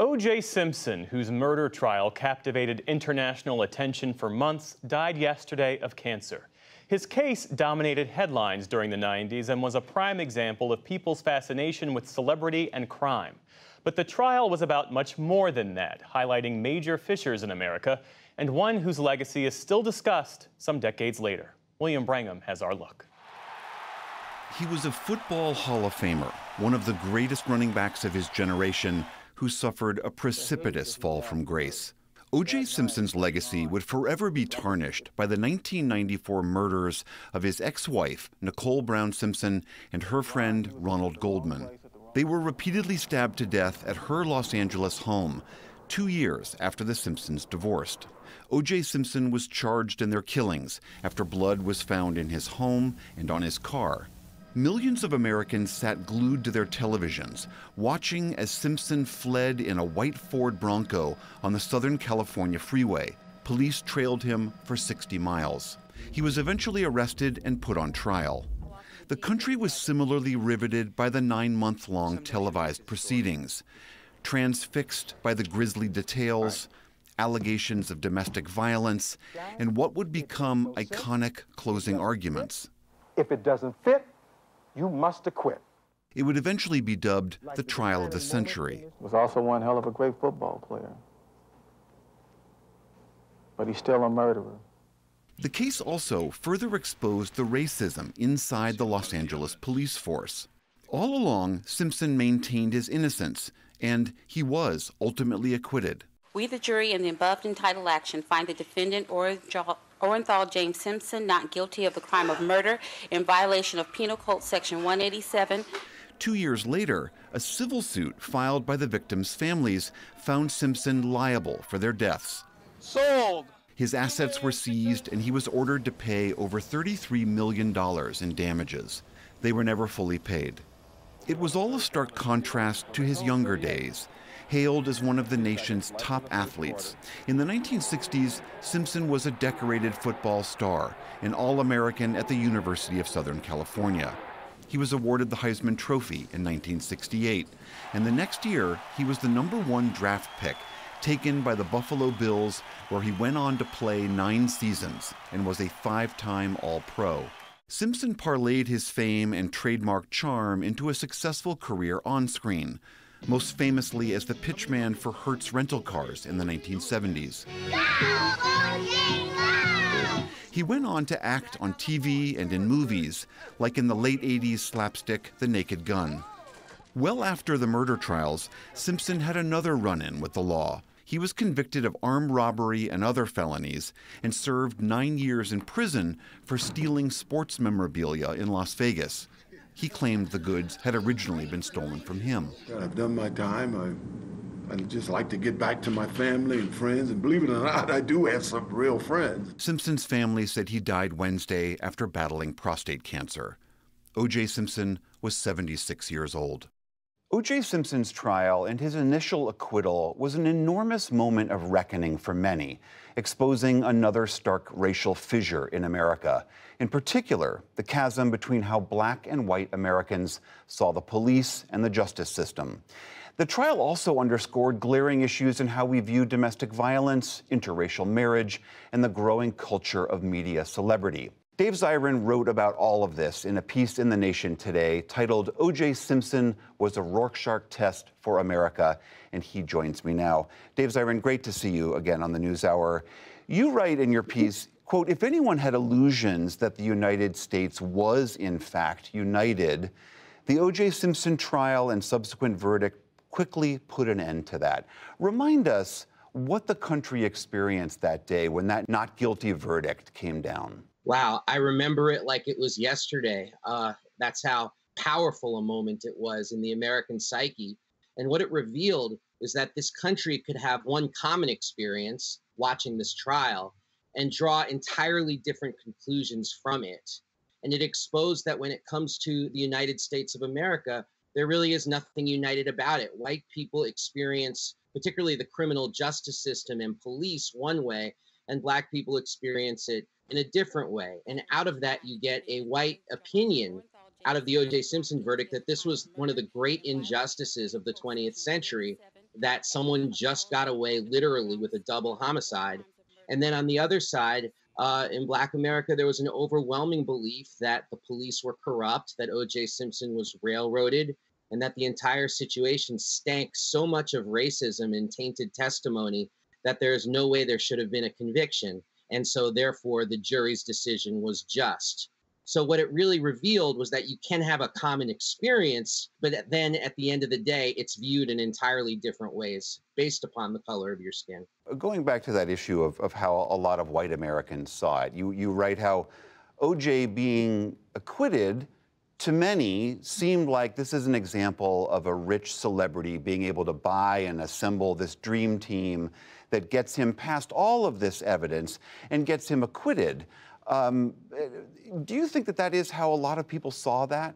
O.J. Simpson, whose murder trial captivated international attention for months, died yesterday of cancer. His case dominated headlines during the 90s and was a prime example of people's fascination with celebrity and crime. But the trial was about much more than that, highlighting major fissures in America and one whose legacy is still discussed some decades later. William Brangham has our look. He was a football Hall of Famer, one of the greatest running backs of his generation who suffered a precipitous fall from grace. O.J. Simpson's legacy would forever be tarnished by the 1994 murders of his ex wife, Nicole Brown Simpson, and her friend, Ronald Goldman. They were repeatedly stabbed to death at her Los Angeles home, two years after the Simpsons divorced. O.J. Simpson was charged in their killings after blood was found in his home and on his car. Millions of Americans sat glued to their televisions, watching as Simpson fled in a white Ford Bronco on the Southern California freeway. Police trailed him for 60 miles. He was eventually arrested and put on trial. The country was similarly riveted by the nine month long televised proceedings, transfixed by the grisly details, allegations of domestic violence, and what would become iconic closing arguments. If it doesn't fit, you must acquit. It would eventually be dubbed the trial of the century. Was also one hell of a great football player. But he's still a murderer. The case also further exposed the racism inside the Los Angeles police force. All along, Simpson maintained his innocence, and he was ultimately acquitted. We, the jury, in the above entitled action, find the defendant Orenthal James Simpson not guilty of the crime of murder in violation of Penal Code Section 187. Two years later, a civil suit filed by the victims' families found Simpson liable for their deaths. Sold! His assets were seized, and he was ordered to pay over $33 million in damages. They were never fully paid. It was all a stark contrast to his younger days hailed as one of the nation's top athletes. In the 1960s, Simpson was a decorated football star, an All American at the University of Southern California. He was awarded the Heisman Trophy in 1968, and the next year, he was the number one draft pick taken by the Buffalo Bills, where he went on to play nine seasons and was a five time All Pro. Simpson parlayed his fame and trademark charm into a successful career on screen, most famously as the pitchman for Hertz rental cars in the 1970s. He went on to act on TV and in movies, like in the late 80s slapstick The Naked Gun. Well after the murder trials, Simpson had another run in with the law. He was convicted of armed robbery and other felonies and served nine years in prison for stealing sports memorabilia in Las Vegas. He claimed the goods had originally been stolen from him. I've done my time. I, I'd just like to get back to my family and friends, and believe it or not, I do have some real friends. Simpson's family said he died Wednesday after battling prostate cancer. O.J. Simpson was 76 years old. O.J. Simpson's trial and his initial acquittal was an enormous moment of reckoning for many, exposing another stark racial fissure in America. In particular, the chasm between how black and white Americans saw the police and the justice system. The trial also underscored glaring issues in how we view domestic violence, interracial marriage, and the growing culture of media celebrity. Dave Zirin wrote about all of this in a piece in The Nation today titled O.J. Simpson was a Rorschach test for America, and he joins me now. Dave Zirin, great to see you again on the NewsHour. You write in your piece, quote, if anyone had illusions that the United States was in fact united, the O.J. Simpson trial and subsequent verdict quickly put an end to that. Remind us what the country experienced that day when that not guilty verdict came down. Wow, I remember it like it was yesterday. Uh, that's how powerful a moment it was in the American psyche. And what it revealed is that this country could have one common experience watching this trial and draw entirely different conclusions from it. And it exposed that when it comes to the United States of America, there really is nothing united about it. White people experience, particularly the criminal justice system and police, one way, and Black people experience it in a different way. And out of that, you get a white opinion out of the O.J. Simpson verdict that this was one of the great injustices of the 20th century. that someone just got away literally with a double homicide. And then on the other side, uh, in Black America, there was an overwhelming belief that the police were corrupt, that O.J. Simpson was railroaded, and that the entire situation stank so much of racism and tainted testimony that there is no way there should have been a conviction. And so, therefore, the jury's decision was just. So, what it really revealed was that you can have a common experience, but then at the end of the day, it's viewed in entirely different ways based upon the color of your skin. Going back to that issue of, of how a lot of white Americans saw it, you, you write how OJ being acquitted to many seemed like this is an example of a rich celebrity being able to buy and assemble this dream team that gets him past all of this evidence and gets him acquitted. Um, do you think that that is how a lot of people saw that?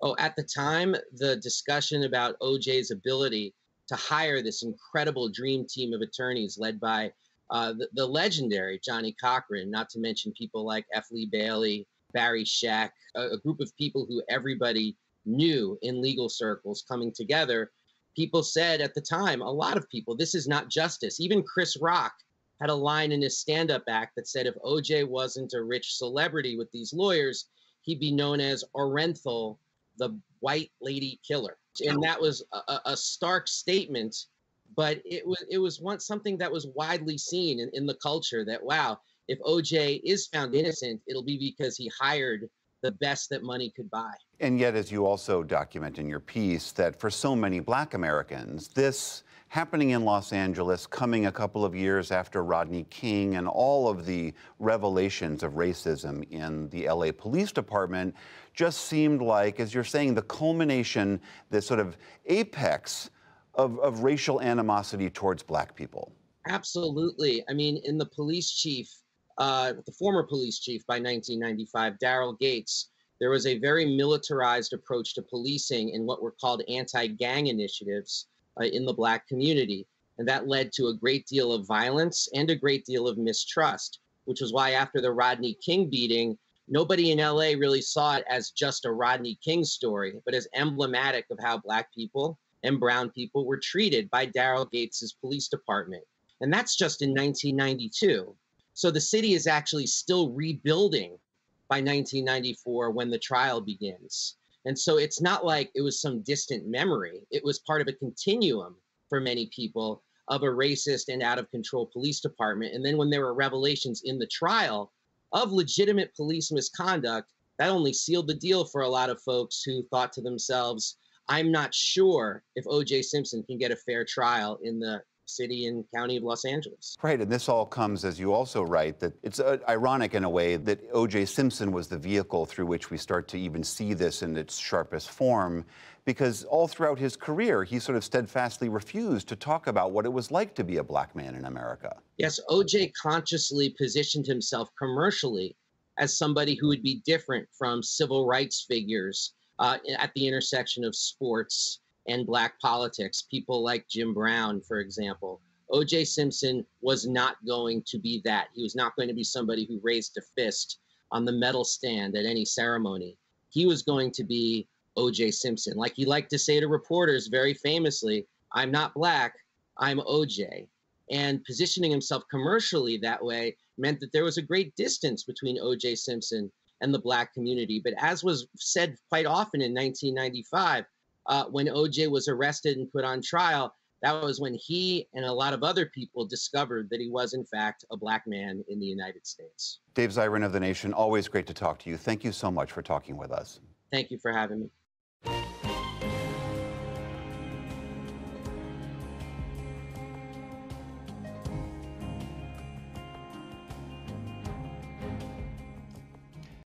Oh, at the time, the discussion about OJ's ability to hire this incredible dream team of attorneys led by uh, the, the, legendary Johnnie Cochran, not to mention people like F. Lee Bailey, Barry Scheck, a, a group of people who everybody knew in legal circles coming together people said at the time, a lot of people, this is not justice. Even Chris Rock had a line in his stand up act that said if OJ wasn't a rich celebrity with these lawyers, he'd be known as Orenthal, the white lady killer. And that was a, a stark statement, but it was it was once something that was widely seen in, in the culture that wow, if OJ is found innocent, it'll be because he hired the best that money could buy. And yet, as you also document in your piece, that for so many black Americans, this happening in Los Angeles, coming a couple of years after Rodney King and all of the revelations of racism in the LA Police Department, just seemed like, as you're saying, the culmination, the sort of apex of, of racial animosity towards black people. Absolutely. I mean, in the police chief uh, the former police chief by 1995, Daryl Gates, there was a very militarized approach to policing in what were called anti gang initiatives uh, in the Black community. And that led to a great deal of violence and a great deal of mistrust, which was why after the Rodney King beating, nobody in LA really saw it as just a Rodney King story, but as emblematic of how Black people and Brown people were treated by Daryl Gates's police department. And that's just in 1992. So the city is actually still rebuilding by 1994 when the trial begins. And so it's not like it was some distant memory. It was part of a continuum for many people of a racist and out of control police department. And then when there were revelations in the trial of legitimate police misconduct, that only sealed the deal for a lot of folks who thought to themselves, I'm not sure if OJ Simpson can get a fair trial in the city and county of Los Angeles. Right, and this all comes, as you also write, that it's uh, ironic in a way that O.J. Simpson was the vehicle through which we start to even see this in its sharpest form, because all throughout his career, he sort of steadfastly refused to talk about what it was like to be a black man in America. Yes, O.J. consciously positioned himself commercially as somebody who would be different from civil rights figures uh, at the intersection of sports and black politics. People like Jim Brown, for example. O.J. Simpson was not going to be that. He was not going to be somebody who raised a fist on the medal stand at any ceremony. He was going to be O.J. Simpson. Like he liked to say to reporters very famously, I'm not black, I'm O.J. And positioning himself commercially that way meant that there was a great distance between O.J. Simpson and the black community. But as was said quite often in 1995, uh, when OJ was arrested and put on trial, that was when he and a lot of other people discovered that he was, in fact, a black man in the United States. Dave Zirin of The Nation, always great to talk to you. Thank you so much for talking with us. Thank you for having me.